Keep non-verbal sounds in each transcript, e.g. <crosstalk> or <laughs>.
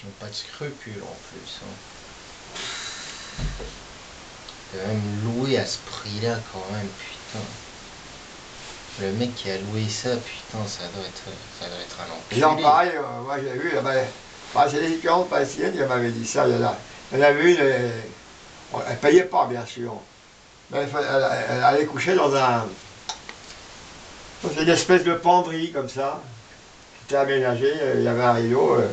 qui n'ont pas de scrupules en plus. Hein. Quand même louer à ce prix-là quand même, putain. Le mec qui a loué ça, putain, ça doit être, ça doit être un enculé. Genre pareil, euh, moi j'ai vu, bah, c'est les étudiantes palestiniennes qui m'avaient dit ça. Il y en a, en avait une, elle, elle payait pas bien sûr. Mais elle, elle- elle allait coucher dans un. dans une espèce de penderie comme ça. C'était aménagé, euh, il y avait un rideau. euh,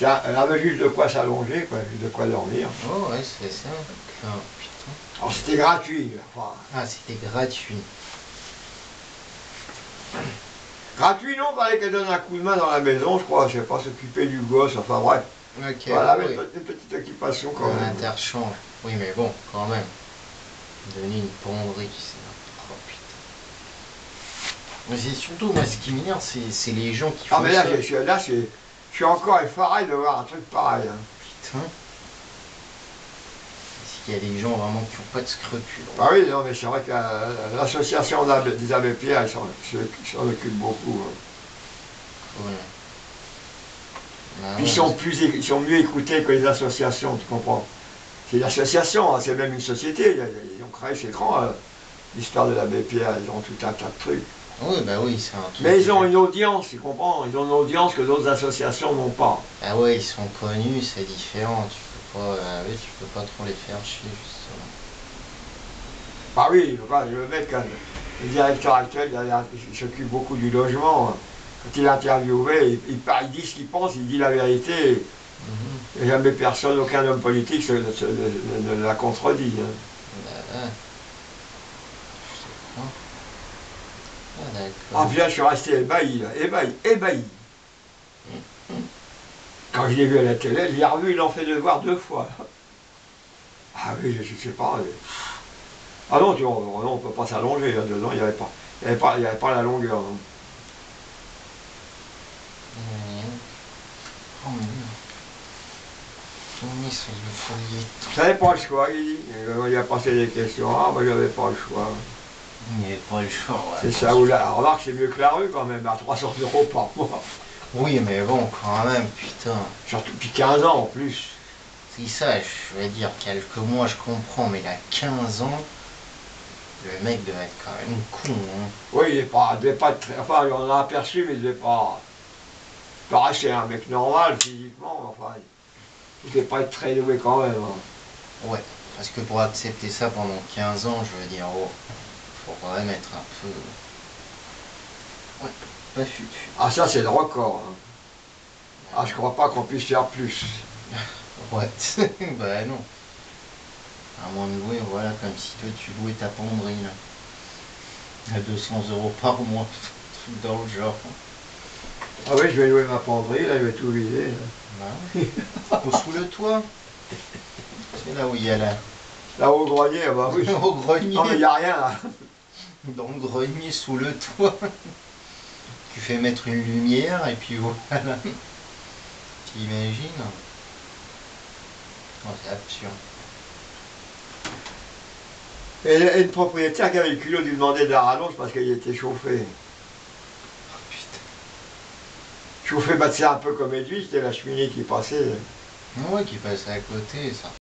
Elle avait juste de quoi s'allonger, quoi, juste de quoi dormir. Oh ouais, c'est ça. Putain. Alors c'était gratuit. Enfin, Ah, c'était gratuit. gratuit non, fallait qu'elle donne un coup de main dans la maison, je crois, je sais pas, s'occuper du gosse, enfin bref. Ok, Voilà, oui. avec une petite occupation quand Un même. interchange. Oui, mais bon, quand même. Devenir une penderie, c'est oh, putain. Mais c'est surtout, moi, ce qui m'énerve, c'est les gens qui font Ah mais là, ça. là, c'est- suis encore effaré de voir un truc pareil. hein. Putain. Est-ce qu'il y a des gens vraiment qui n'ont pas de scrupules Ah oui, non, mais c'est vrai que euh, l'association des abbés Pierre, ils s'en se- s'en occupe beaucoup. hein. Ah Puis ouais, ils sont, plus, ils sont mieux écoutés que les associations, tu comprends C'est une association, hein, c'est même une société. Ils ils ont créé, c'est grand, euh, l'histoire de l'abbé Pierre, ils ont tout un tas de trucs. Oui, bah oui, c'est un truc. Mais ils ont une audience, tu comprends? Ils ont une audience que d'autres associations n'ont pas. Ah ouais, ils sont connus, c'est différent. Tu peux pas, euh, oui, tu peux pas trop les faire chier, justement. Ah oui, je le mec, le directeur actuel, il, s'occupe beaucoup du logement. Quand il est interviewé, il, il, dit ce qu'il pense, il dit la vérité. Mhm. Et jamais personne, aucun homme politique se- se- ne, ne la contredit. hein. Bah. Je te crois. Ah puis là, je suis resté ébahi, là, ébahi, ébahi. Quand je l'ai vu à la télé, l'ai revu, il en fait devoir deux fois. Ah oui, je ne sais pas. mais- Ah non, tu vois, non, on ne peut pas s'allonger, là, dedans, il n'y avait, pas- il y avait, pas- il y avait pas la longueur. non. Vous n'avez pas le choix, il dit. Euh, il a passé des questions, ah, moi, j'avais pas le choix. Il n'y avait pas le choix. ouais. C'est ça, ou là, remarque, c'est mieux que la rue quand même, à 300 euros par mois. Oui, mais bon, quand même, putain. Surtout depuis 15 ans en plus. C'est ça, je vais dire, quelques mois, je comprends, mais il a 15 ans, le mec devait être quand même con, hein. Oui, il est pas, il devait pas être très. Enfin, on a aperçu, mais il devait pas. Il un mec normal physiquement, enfin. Il devait pas être très doué quand même. hein. Ouais, parce que pour accepter ça pendant 15 ans, je veux dire, oh, même être un peu... Ouais, pas futu. Ah, ça, c'est le record. hein. Ah, je crois pas qu'on puisse faire plus. <laughs> Ouais, <laughs> bah non. À moins de louer, voilà, comme si toi tu louais ta penderie, là. À 200 euros par mois, <laughs> truc dans le genre. Ah oui, je vais louer ma penderie, là, je vais tout vider. là. Bah. Ou sous le toit. C'est là où il y a la... Là, au grenier, ah bah oui. Au grenier. Non, mais il n'y a rien là. Dans le grenier sous le toit. <laughs> Tu fais mettre une lumière et puis voilà. <laughs> T'imagines oh, C'est absurde. Et, et une propriétaire qui avait le culot de lui demander de la rallonge parce qu'il était chauffé. Oh, putain. Chauffé, bah, c'est un peu comme Edwige, c'était la cheminée qui passait. Ouais, qui passait à côté, ça.